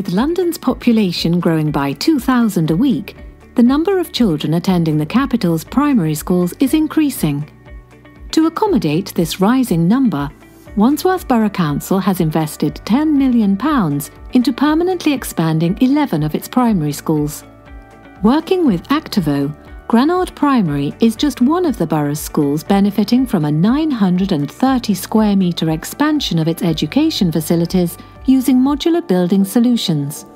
With London's population growing by 2,000 a week, the number of children attending the capital's primary schools is increasing. To accommodate this rising number, Wandsworth Borough Council has invested £10 million into permanently expanding 11 of its primary schools. Working with Actavo, Granard Primary is just one of the borough's schools benefiting from a 930 square metre expansion of its education facilities using modular building solutions.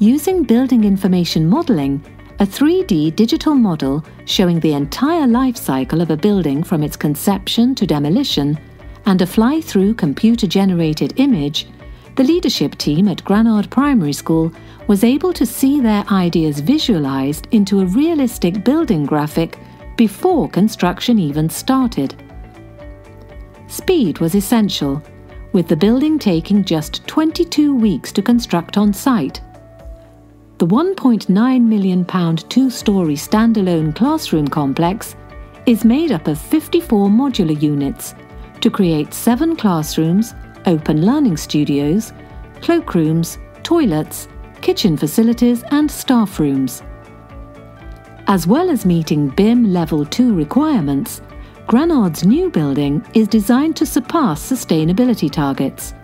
Using building information modelling, a 3D digital model showing the entire life cycle of a building from its conception to demolition, and a fly through computer generated image, the leadership team at Granard Primary School was able to see their ideas visualised into a realistic building graphic before construction even started. Speed was essential, with the building taking just 22 weeks to construct on site. The £1.9 million two story standalone classroom complex is made up of 54 modular units to create seven classrooms, open learning studios, cloakrooms, toilets, kitchen facilities, and staff rooms. As well as meeting BIM Level 2 requirements, Granard's new building is designed to surpass sustainability targets.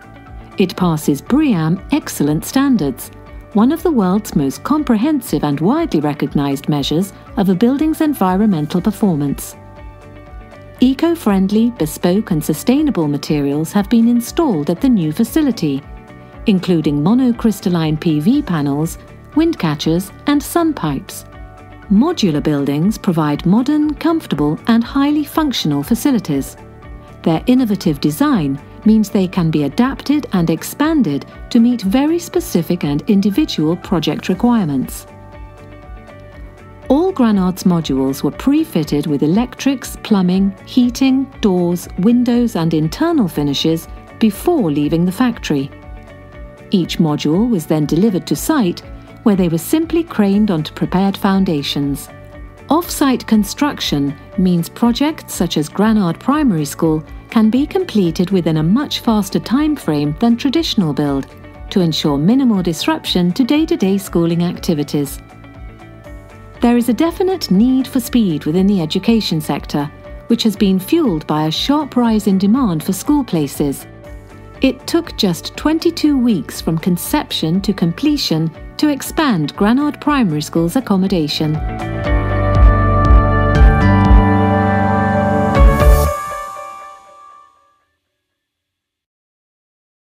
It passes BREEAM Excellent Standards, one of the world's most comprehensive and widely recognised measures of a building's environmental performance. Eco friendly, bespoke, and sustainable materials have been installed at the new facility, including monocrystalline PV panels, wind catchers, and sun pipes. Modular buildings provide modern, comfortable, and highly functional facilities. Their innovative design means they can be adapted and expanded to meet very specific and individual project requirements. All Granard's modules were pre-fitted with electrics, plumbing, heating, doors, windows and internal finishes before leaving the factory. Each module was then delivered to site where they were simply craned onto prepared foundations. Off-site construction means projects such as Granard Primary School can be completed within a much faster time frame than traditional build to ensure minimal disruption to day-to-day schooling activities. There is a definite need for speed within the education sector, which has been fueled by a sharp rise in demand for school places it took just 22 weeks from conception to completion to expand Granard Primary School's accommodation.